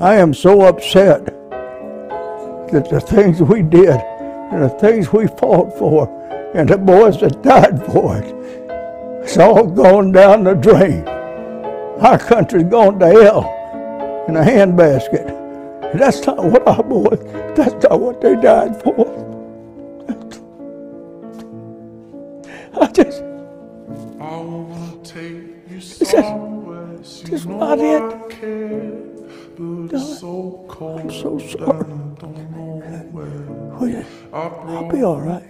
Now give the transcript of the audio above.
I am so upset that the things we did and the things we fought for and the boys that died for it, it's all gone down the drain. Our country's gone to hell in a handbasket. That's not what our boys, that's not what they died for. I just, I wanna take you just- somewhere. You just not it. But it's so cold. I'm so sorry. I don't know where. oh I'll be all right.